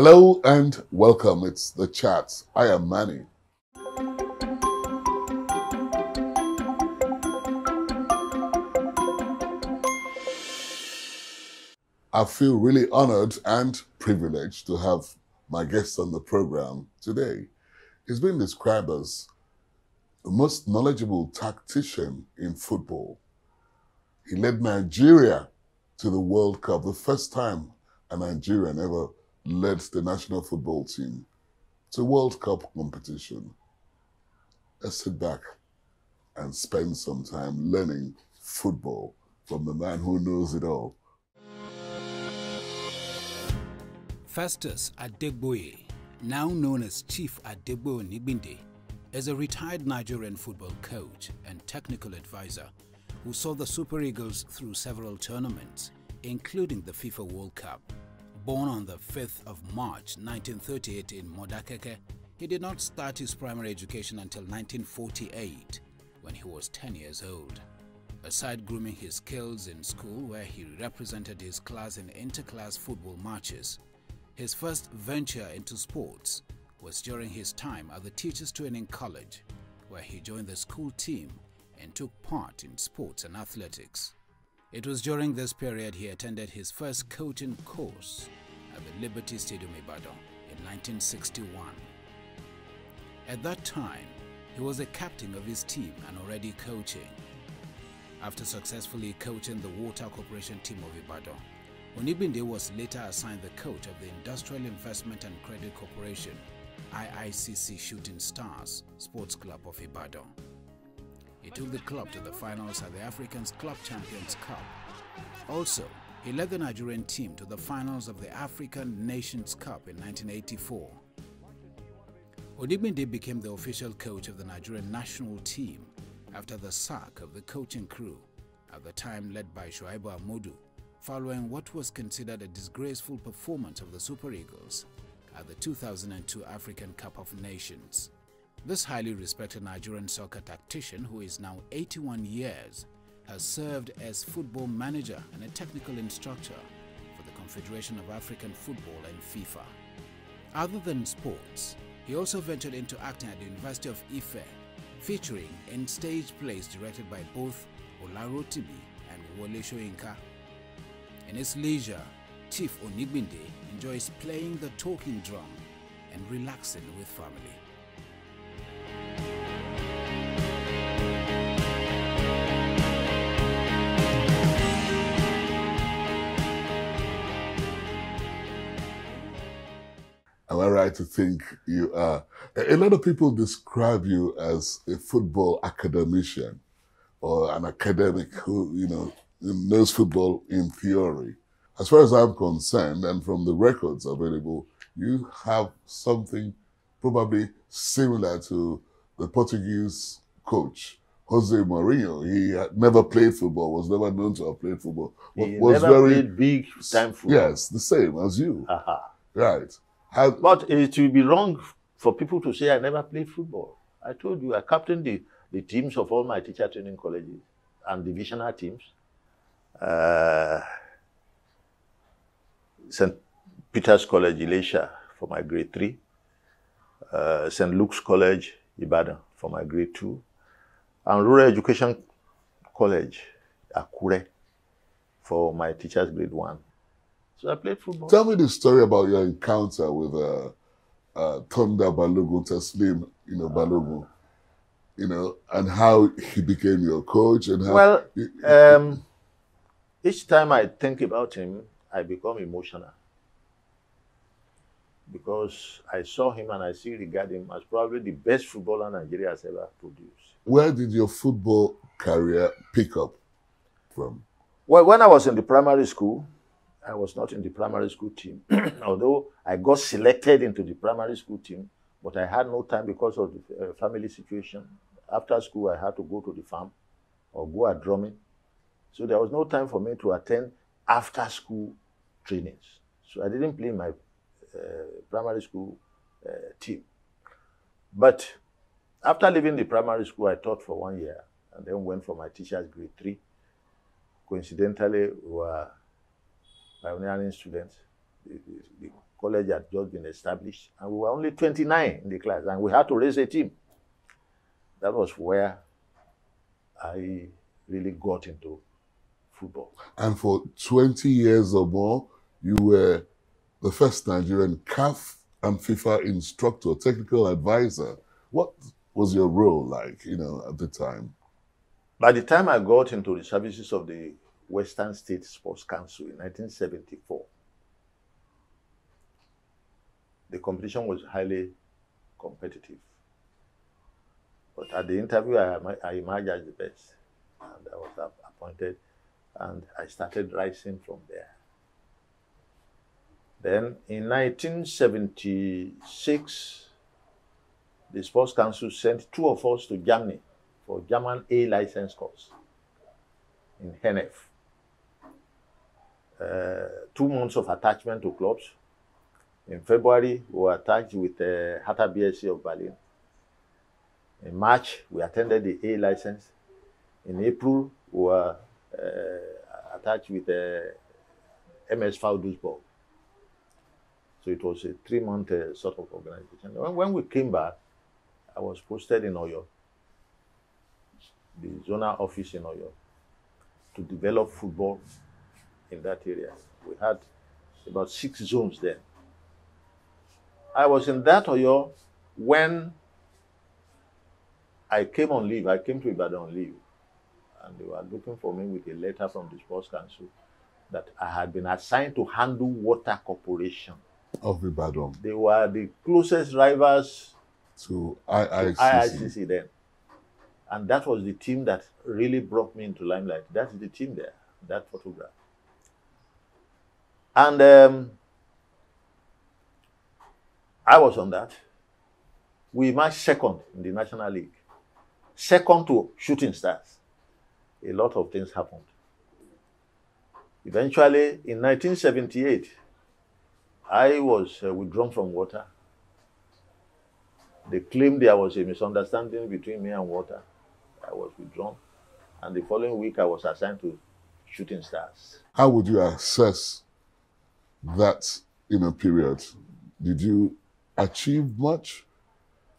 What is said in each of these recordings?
Hello and welcome. It's the chat. I am Manny. I feel really honored and privileged to have my guest on the program today. He's been described as the most knowledgeable tactician in football. He led Nigeria to the World Cup, the first time a Nigerian ever led the national football team to World Cup competition. Let's sit back and spend some time learning football from the man who knows it all. Festus Adegboye, now known as Chief Adegboye Onigbinde, is a retired Nigerian football coach and technical advisor who saw the Super Eagles through several tournaments, including the FIFA World Cup. Born on the 5th of March 1938 in Modakeke, he did not start his primary education until 1948 when he was 10 years old. Aside grooming his skills in school where he represented his class in inter-class football matches, his first venture into sports was during his time at the Teachers Training College, where he joined the school team and took part in sports and athletics. It was during this period he attended his first coaching course at the Liberty Stadium Ibadan in 1961. At that time, he was a captain of his team and already coaching. After successfully coaching the Water Corporation team of Ibadan, Onigbinde was later assigned the coach of the Industrial Investment and Credit Corporation, IICC Shooting Stars Sports Club of Ibadan. He took the club to the finals at the Africans Club Champions Cup. Also, he led the Nigerian team to the finals of the African Nations Cup in 1984. Onigbinde became the official coach of the Nigerian national team after the sack of the coaching crew, at the time led by Shuaibu Amodu, following what was considered a disgraceful performance of the Super Eagles at the 2002 African Cup of Nations. This highly respected Nigerian soccer tactician, who is now 81 years, has served as football manager and a technical instructor for the Confederation of African Football and FIFA. Other than sports, he also ventured into acting at the University of Ife, featuring in stage plays directed by both Ola Rotimi and Wole Soyinka. In his leisure, Chief Onigbinde enjoys playing the talking drum and relaxing with family. Right to think you are? A lot of people describe you as a football academician or an academic who, you know, knows football in theory. As far as I'm concerned, and from the records available, you have something probably similar to the Portuguese coach, Jose Mourinho. He had never played football, was never known to have played football. He was never very, played big time football. yes, the same as you. Aha. Right. How, But it will be wrong for people to say I never played football. I told you I captained the, the teams of all my teacher training colleges and divisional teams. Uh, St. Peter's College, Elisha, for my grade three. Uh, St. Luke's College, Ibadan, for my grade two. And Rural Education College, Akure, for my teacher's grade one. So I played football. Tell me the story about your encounter with uh, uh, Thunder Balogun, Teslim, you know, Balogun, you know, and how he became your coach and how. Well, um, each time I think about him, I become emotional because I saw him and I still regard him as probably the best footballer Nigeria has ever produced. where did your football career pick up from? Well, when I was in the primary school, I was not in the primary school team, although I got selected into the primary school team, but I had no time because of the uh, family situation. After school, I had to go to the farm or go at drumming. So there was no time for me to attend after school trainings. So I didn't play my uh, primary school uh, team. But after leaving the primary school, I taught for one year and then went for my teacher's grade three coincidentally we were pioneering students. The, the, the college had just been established, and we were only 29 in the class, and we had to raise a team. That was where I really got into football. And for 20 years or more, you were the first Nigerian CAF and FIFA instructor, technical advisor. What was your role like, you know, at the time? By the time I got into the services of the Western State Sports Council in 1974, the competition was highly competitive. But at the interview, I, I emerged as the best, and I was appointed, and I started rising from there. Then in 1976, the Sports Council sent two of us to Germany for German A license course in Hennef. Uh, two months of attachment to clubs. In February, we were attached with uh, Hertha BSC of Berlin. In March, we attended the A license. In April, we were uh, attached with uh, MSV Duisburg. So it was a three-month uh, sort of organization. When, when we came back, I was posted in Oyo, the zonal office in Oyo, to develop football in that area. We had about six zones then. I was in that Oyo when I came on leave. I came to Ibadan on leave. And they were looking for me with a letter from the Sports Council that I had been assigned to handle Water Corporation. Of Ibadan. They were the closest rivals to IICC. to IICC then. And that was the team that really brought me into limelight. That's the team there, that photograph. And um, I was on that. We matched second in the National League, second to Shooting Stars. A lot of things happened. Eventually, in 1978, I was uh, withdrawn from water. They claimed there was a misunderstanding between me and water. I was withdrawn. And the following week, I was assigned to Shooting Stars. How would you assess that in a period? Did you achieve much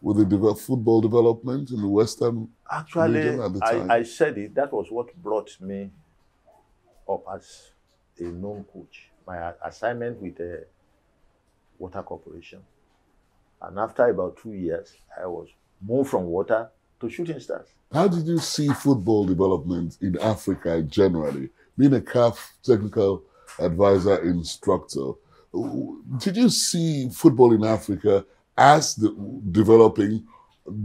with the de football development in the Western Actually, region at the time? I, I said it. That was what brought me up as a known coach. My assignment with the Water Corporation. And after about two years, I was moved from water to shooting stars. How did you see football development in Africa generally? Being a CAF technical advisor instructor, did you see football in Africa as the, developing?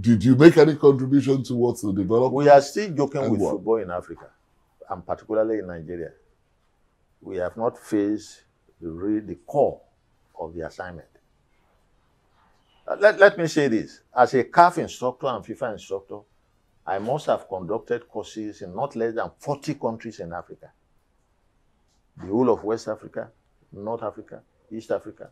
Did you make any contribution towards the development? We are still joking with what? football in Africa, and particularly in Nigeria. We have not faced the, real, the core of the assignment. Uh, Let, let me say this. As a CAF instructor and FIFA instructor, I must have conducted courses in not less than 40 countries in Africa. The whole of West Africa, North Africa, East Africa.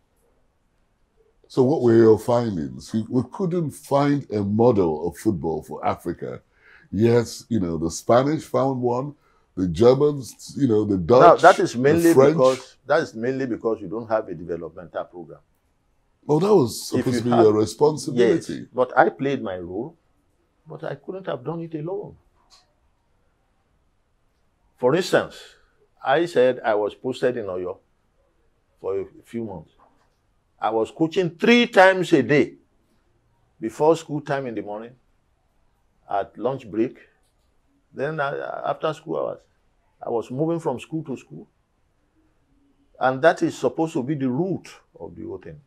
So what were your findings? We, we couldn't find a model of football for Africa. Yes, you know, the Spanish found one, the Germans, you know, the Dutch. Now, that is mainly the French. because that is mainly because you don't have a developmental program. well, that was supposed to be have- your responsibility. Yes, but I played my role, but I couldn't have done it alone. For instance, I said I was posted in Oyo for a few months. I was coaching three times a day before school time in the morning, at lunch break, then after school hours. I was moving from school to school. And that is supposed to be the root of the whole thing.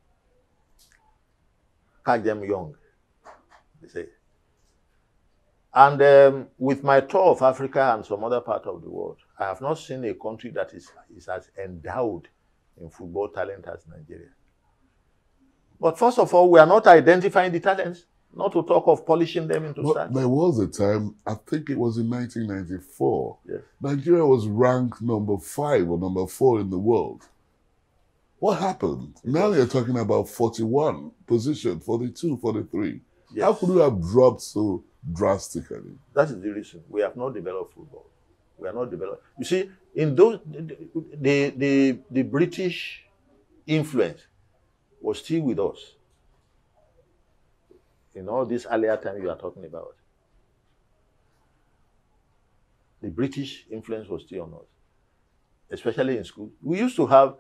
Catch them young, they say. And um, with my tour of Africa and some other part of the world, I have not seen a country that is, is as endowed in football talent as Nigeria. But first of all, we are not identifying the talents, not to talk of polishing them into stars. there was a time, I think it was in 1994, Yes. Nigeria was ranked number five or number four in the world. What happened? Now you're talking about 41 position, 42, 43. How could you have dropped so drastically? That is the reason we have not developed football. We are not developed. You see, in those the the, the, British influence was still with us in all this earlier time you are talking about. The British influence was still on us, especially in school. We used to have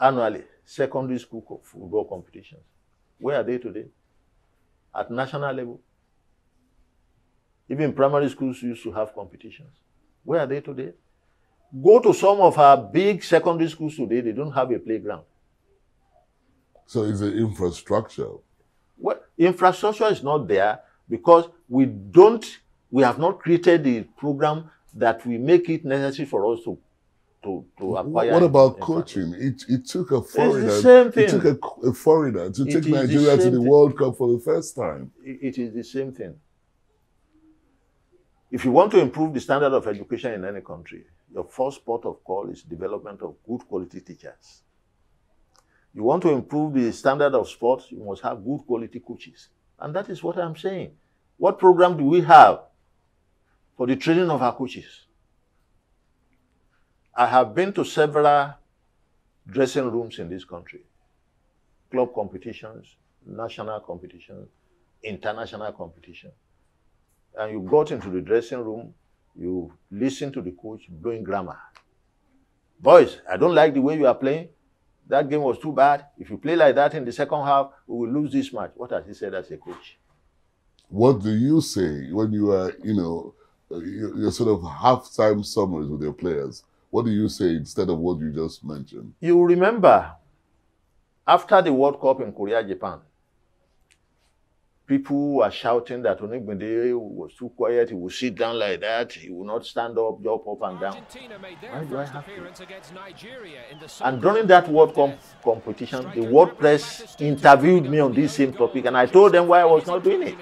annually secondary school football competitions. Where are they today? At national level. Even primary schools used to have competitions. Where are they today? Go to some of our big secondary schools today, they don't have a playground. So it's it infrastructure? Well, infrastructure is not there because we don't, we have not created the program that will make it necessary for us to to, to acquire. What about coaching? It, it took a foreigner. It's the same thing. It took a, a foreigner to It take is the Nigeria to the thing. World Cup for the first time. It- it is the same thing. If you want to improve the standard of education in any country, your first port of call is development of good quality teachers. You want to improve the standard of sports, you must have good quality coaches. And that is what I'm saying. What program do we have for the training of our coaches? I have been to several dressing rooms in this country, club competitions, national competitions, international competition. And you got into the dressing room, you listen to the coach blowing grammar. Boys, I don't like the way you are playing. That game was too bad. If you play like that in the second half, we will lose this match. What has he said as a coach? What do you say when you are, you know, you- you're sort of halftime summaries with your players? What do you say instead of what you just mentioned? You remember after the World Cup in Korea, Japan, people were shouting that Onigbinde was too quiet. He would sit down like that. He would not stand up, jump up and down. Made Why their do I first have to? appearance against Nigeria in the And during that World Cup competition, the World Press interviewed me on this same topic, and I told them why I was not doing it.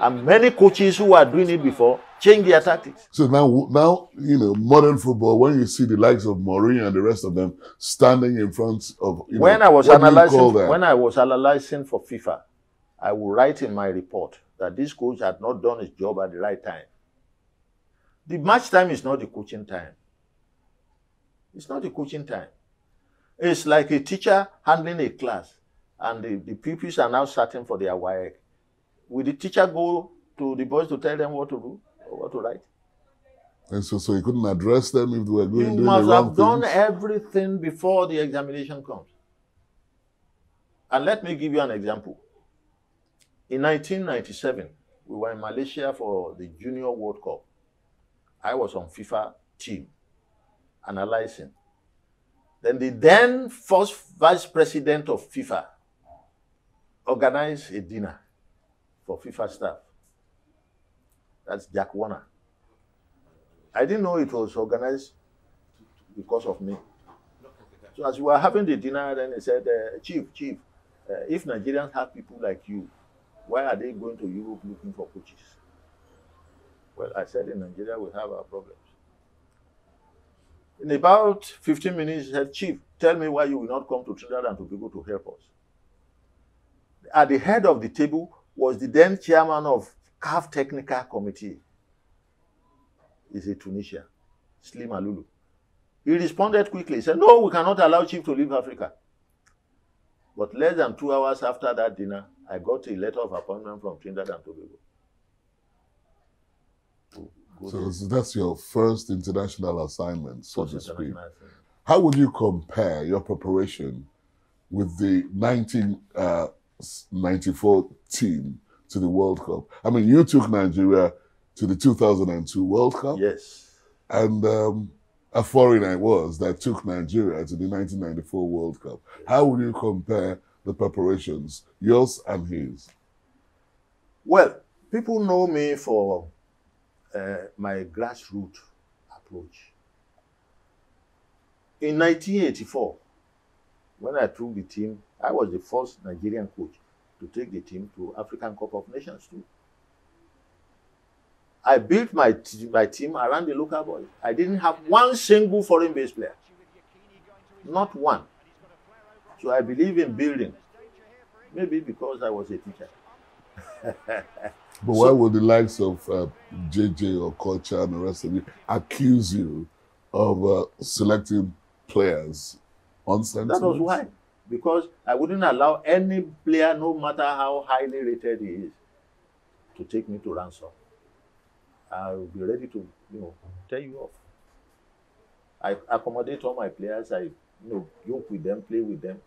And many coaches who were doing it before changed their tactics. So now, now you know, modern football. When you see the likes of Mourinho and the rest of them standing in front of, you when know, I was what you analyzing, call that? when I was analyzing for FIFA, I will write in my report that this coach had not done his job at the right time. The match time is not the coaching time. It's not the coaching time. It's like a teacher handling a class, and the, the pupils are now starting for their work. Will the teacher go to the boys to tell them what to do or what to write? and so, so you couldn't address them if they were going You doing must the wrong have done things? everything before the examination comes. And let me give you an example. In 1997, we were in Malaysia for the Junior World Cup. I was on FIFA team analyzing. Then the then first vice president of FIFA organized a dinner for FIFA staff. That's Jack Warner. I didn't know it was organized because of me. So as we were having the dinner, then he said, uh, Chief, Chief, uh, if Nigerians have people like you, why are they going to Europe looking for coaches? Well, I said in Nigeria we have our problems. In about 15 minutes, he said, Chief, tell me why you will not come to Trinidad and Tobago to help us. At the head of the table was the then chairman of CAF Technical Committee. Is a Tunisia, Slim Aloulou. He responded quickly. He said, No, we cannot allow Chief to leave Africa. But less than two hours after that dinner, I got a letter of appointment from Trinidad and Tobago. To So, so that's your first international assignment, so to speak. How would you compare your preparation with the 1994 team to the World Cup? I mean, you took Nigeria to the 2002 World Cup, Yes. and um, a foreigner it was that took Nigeria to the 1994 World Cup. How would you compare the preparations, yours and his? Well, people know me for uh, my grassroots approach. In 1984, when I took the team, I was the first Nigerian coach to take the team to African Cup of Nations too. I built my, my team around the local boys. I didn't have one single foreign-based player. Not one. So I believe in building. Maybe because I was a teacher. But why would the likes of uh, JJ or Kocha and the rest of you accuse you of uh, selecting players on That sentiment? was why. Because I wouldn't allow any player, no matter how highly rated he is, to take me to ransom. I will be ready to, you know, tell you off. I accommodate all my players. I, you know, yoke with them, play with them.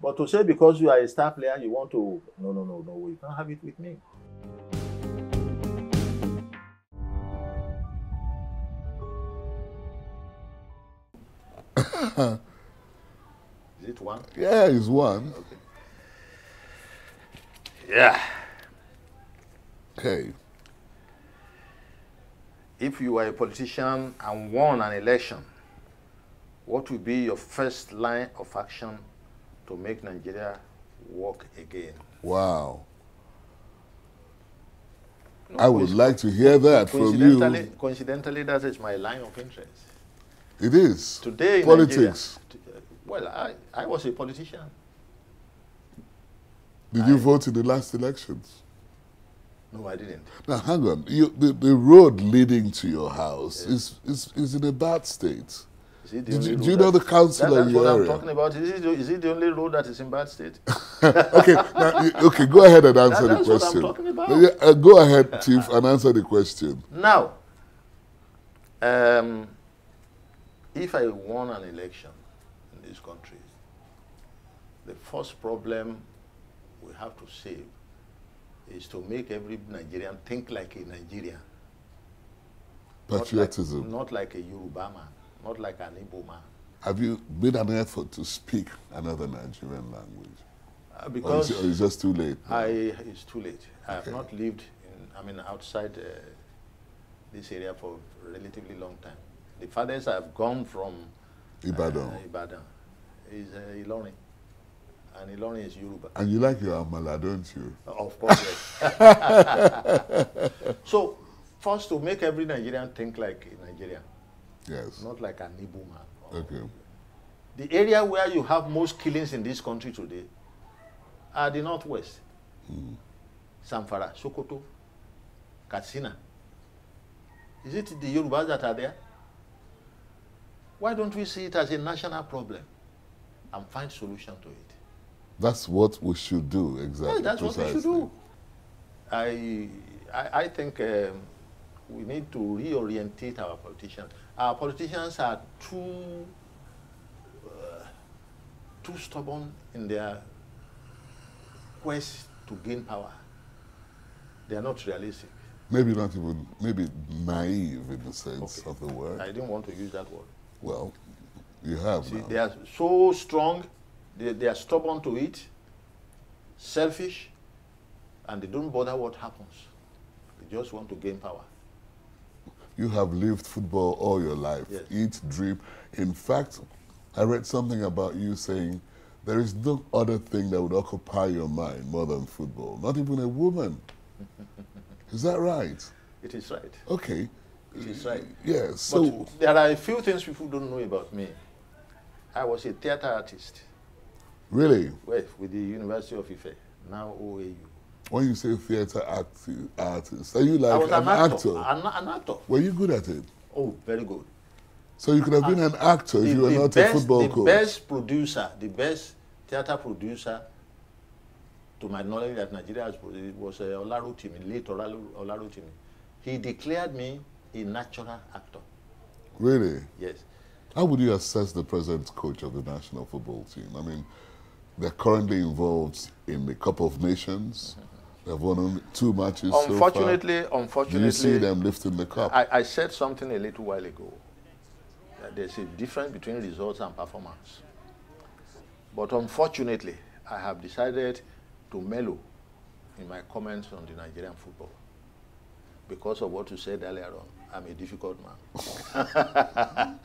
But to say because you are a star player, you want to, no, no, no, no, you can't have it with me. Is it one? Yeah, it's one. Okay. Yeah. Okay. If you are a politician and won an election, what will be your first line of action to make Nigeria work again? Wow. I would like to hear that from you. coincidentally, that is my line of interest. It is. Today, Politics. Nigeria, well, I, I was a politician. Did you vote in the last elections? No, I didn't. Now, hang on. You, the, the road leading to your house is, is, is in a bad state. Is it the Did only road do you know the that- council that- in That's your what I'm area? talking about. Is it, the- is it the only road that is in bad state? okay, now, you- okay, go ahead and answer the that's what I'm question. talking about. Uh, go ahead, Chief, and answer the question. Now, um, if I won an election in this country, the first problem we have to save is to make every Nigerian think like a Nigerian. not like- Patriotism. Not like, a Yoruba man, not like an Igbo man. Have you made an effort to speak another Nigerian language? Uh, Or because is, it, or is just too late? I, it's too late. I have not lived in, I mean, outside uh, this area for a relatively long time. The farthest I've gone from Ibadan. Uh, Ibadan is uh, Ilorin. And Ilorin is Yoruba. and you like your Amala, don't you? Of course, yes. so, first to make every Nigerian think like a Nigerian, Yes. not like an Igbo man. Okay. The area where you have most killings in this country today are the northwest. Samfara, Sokoto, Katsina. Is it the Yorubas that are there? Why don't we see it as a national problem and find solution to it? That's what we should do, exactly. Yes, that's what we should precisely. do. I, I, I think um, we need to reorientate our politicians. Our politicians are too, uh, too stubborn in their quest to gain power. They are not realistic. Maybe not even, maybe naive in the sense Okay. of the word. I didn't want to use that word. well, you have See, now. they are so strong, they, they are stubborn to it, selfish, and they don't bother what happens. They just want to gain power. You have lived football all your life. Yes. Eat, dream. In fact, I read something about you saying there is no other thing that would occupy your mind more than football. Not even a woman. is that right? It is right. Okay. It is right. Yes. So there are a few things people don't know about me. I was a theater artist really, well, with the University of Ife, now OAU. When you say theater acti- artist, are you like I was an, an actor. An, an actor. Were you good at it? Oh, very good. So you could have been an actor if you were not best, a football the coach. best producer, the best theater producer, to my knowledge, that Nigeria has produced was uh, Ola Rotimi, late Olaru- Ola Rotimi. He declared me a natural actor. Really? Yes. How would you assess the present coach of the national football team? I mean, they're currently involved in the Cup of Nations. They've won two matches Unfortunately, so far. Do unfortunately, you see them lifting the cup? I, I said something a little while ago. That there's a difference between results and performance. But unfortunately, I have decided to mellow in my comments on the Nigerian football because of what you said earlier on. I'm a difficult man.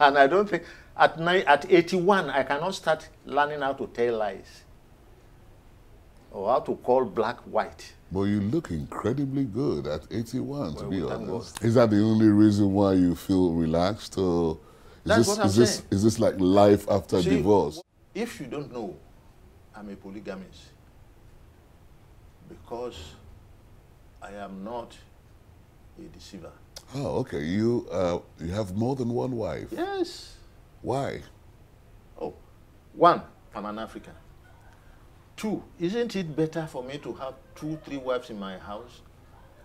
and I don't think, at, at 81, I cannot start learning how to tell lies or how to call black white. But you look incredibly good at 81, to Well, be we thank honest. Is that the only reason why you feel relaxed? Or is, That's this, is, this, is this like life after See, divorce? If you don't know, I'm a polygamist because I am not a deceiver. Oh, okay. You, uh, you have more than one wife. Yes. Why? Oh, One, I'm an African. Two, isn't it better for me to have two, three wives in my house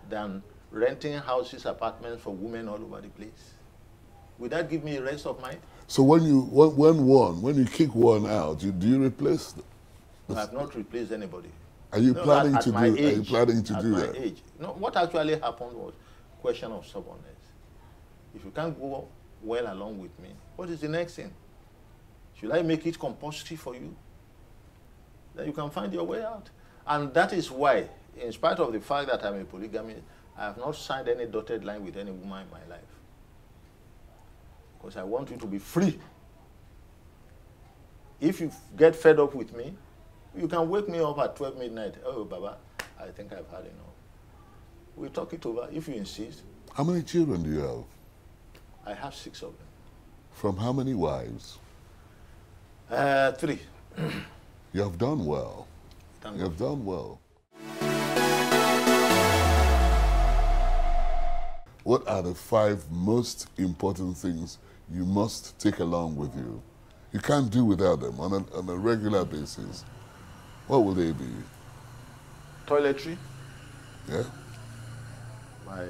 than renting houses, apartments for women all over the place? Would that give me a rest of mind? So when you when, when one when you kick one out, you, do you replace? The, I have not replaced anybody. are you No, planning at- to do? my are you planning to at do my that? Age. No, what actually happened was question of stubbornness. If you can't go well along with me, what is the next thing? Should I make it compulsory for you? Then you can find your way out. And that is why, in spite of the fact that I'm a polygamist, I have not signed any dotted line with any woman in my life. Because I want you to be free. If you get fed up with me, you can wake me up at 12 midnight. Oh, Baba, I think I've had enough. We'll talk it over if you insist. How many children do you have? I have six of them. From how many wives? Uh, three. You have done well. Thank You have done well. What are the five most important things you must take along with you? You can't do without them on a, on a regular basis. What will they be? Toiletry, Yeah? my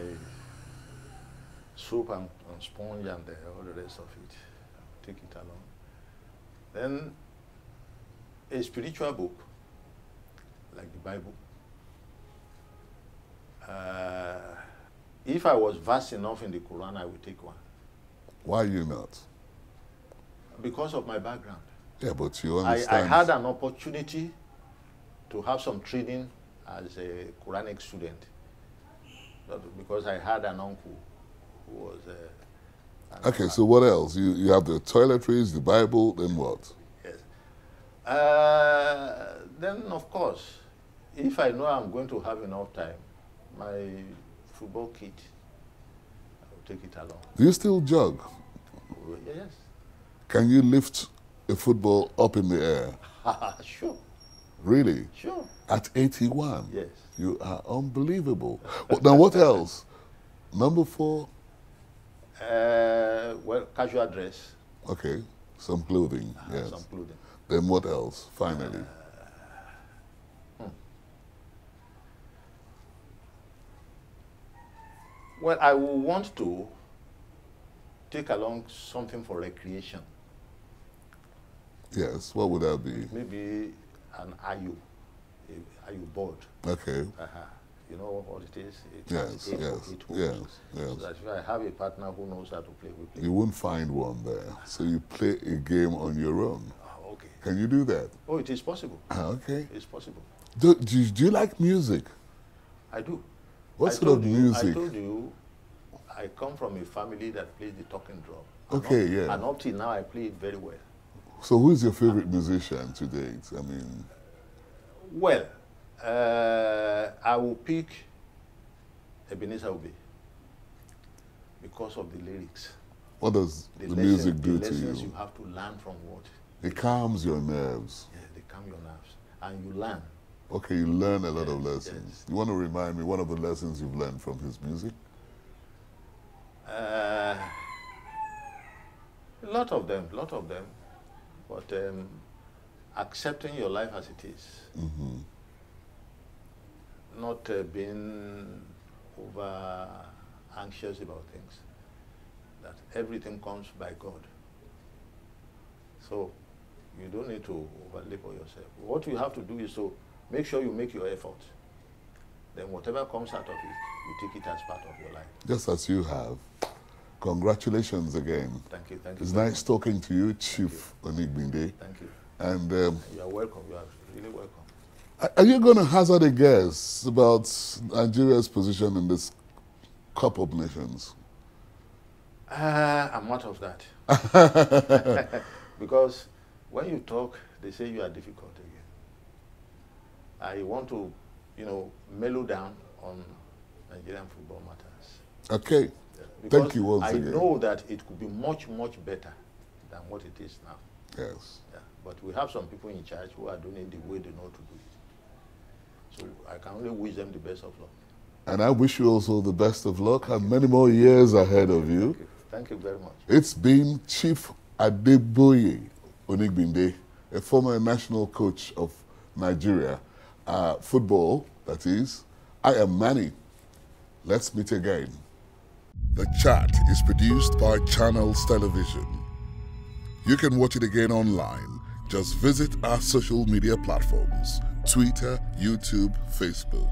soup and, and sponge and the, all the rest of it. Take it along. Then a spiritual book, like the Bible. Uh, if I was vast enough in the Quran, I would take one Why you not? because of my background. Yeah, but you I, understand. I had an opportunity to have some training as a Quranic student because I had an uncle who was. Uh, an- Okay, so what else? You, you have the toiletries, the Bible, then what? Uh, then, of course, if I know I'm going to have enough time, my football kit, I will take it along. Do you still jog? Yes. Can you lift a football up in the air? sure, Really? sure. At 81? Yes. You are unbelievable. Well, now, what else? Number four? Uh, well, casual dress, Okay, some clothing. uh, Yes. some clothing. Then what else? Finally. Well, I will want to take along something for recreation. Yes, what would that be? Maybe an ayo, a ayo board. Okay. Uh-huh. You know what it is? It has Yes, eight- yes, eight holes. yes, So yes. that if I have a partner who knows how to play, we play. You won't find one there. So you play a game on your own. Can you do that? Oh, it is possible. Ah, Okay. It's possible. Do, do, do you like music? I do. What I sort of told you- music? I told you, I come from a family that plays the talking drum. And Okay, up- yeah. And up till now, I play it very well. So who is your favorite musician to date? I mean, Well, uh, I will pick Ebenezer Obey because of the lyrics. what does the, lesson- music do the to lessons you? you have to learn from what? It calms your nerves. Yeah, they calm your nerves. And you learn. Okay, you learn a lot of lessons. yes. You want to remind me one of the lessons you've learned from his music? Uh, a lot of them, a lot of them. But um, accepting your life as it is, hmm not uh, being over anxious about things. That everything comes by God. So you don't need to overlabor yourself. What you have to do is to make sure you make your effort. Then whatever comes out of it, you take it as part of your life. Just as you have. Congratulations again. Thank you, thank you. It's nice talking to you, Chief Onigbinde. much. Thank you. And um, You are welcome. You are really welcome. are- are you going to hazard a guess about Nigeria's position in this Cup of Nations? Uh, I'm out of that. because when you talk, they say you are difficult again. I want to, you know, mellow down on Nigerian football matters. Okay. Yeah, Thank you once I again. know that it could be much, much better than what it is now. Yes. Yeah. But we have some people in charge who are doing it the way they know to do it. So I can only wish them the best of luck. And I wish you also the best of luck and many more years ahead of you. Thank you, Thank you very much. It's been Chief Adeboye Onigbinde, a former national coach of Nigeria, uh, football, that is. I am Manny. Let's meet again. The chat is produced by Channels Television. You can watch it again online. Just visit our social media platforms Twitter, YouTube, Facebook.